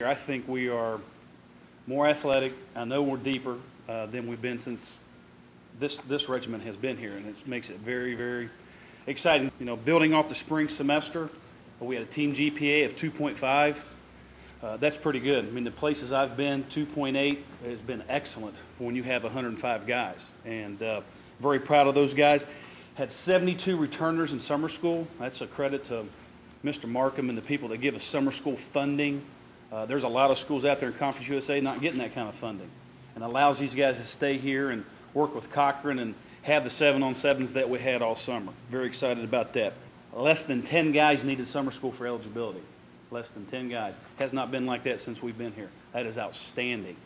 I think we are more athletic. I know we're deeper uh, than we've been since this, this regiment has been here, and it makes it very, very exciting. You know, building off the spring semester, we had a team GPA of 2.5. Uh, that's pretty good. I mean, the places I've been, 2.8 has been excellent when you have 105 guys. And uh, very proud of those guys. Had 72 returners in summer school. That's a credit to Mr. Markham and the people that give us summer school funding. Uh, there's a lot of schools out there in Conference USA not getting that kind of funding. And allows these guys to stay here and work with Cochran and have the seven on sevens that we had all summer. Very excited about that. Less than 10 guys needed summer school for eligibility. Less than 10 guys. Has not been like that since we've been here. That is outstanding.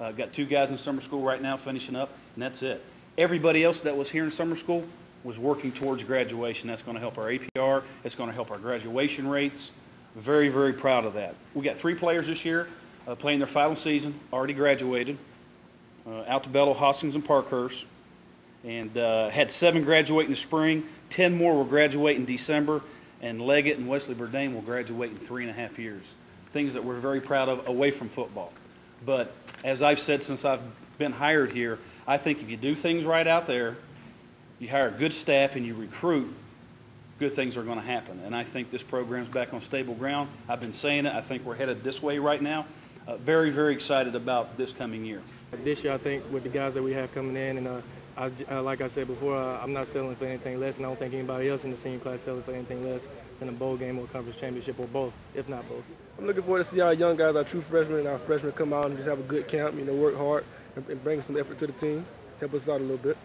Uh, got two guys in summer school right now finishing up, and that's it. Everybody else that was here in summer school was working towards graduation. That's going to help our APR. It's going to help our graduation rates. Very, very proud of that. We got three players this year uh, playing their final season, already graduated. Uh, Altabello, Hoskins, and Parkhurst. And uh, had seven graduate in the spring. Ten more will graduate in December. And Leggett and Wesley Bourdain will graduate in three and a half years. Things that we're very proud of away from football. But as I've said since I've been hired here, I think if you do things right out there, you hire good staff and you recruit, good things are going to happen. And I think this program's back on stable ground. I've been saying it. I think we're headed this way right now. Uh, very, very excited about this coming year. This year, I think with the guys that we have coming in, and uh, I, uh, like I said before, uh, I'm not selling for anything less, and I don't think anybody else in the senior class selling for anything less than a bowl game or conference championship or both, if not both. I'm looking forward to see our young guys, our true freshmen and our freshmen come out and just have a good camp, you know, work hard and, and bring some effort to the team, help us out a little bit.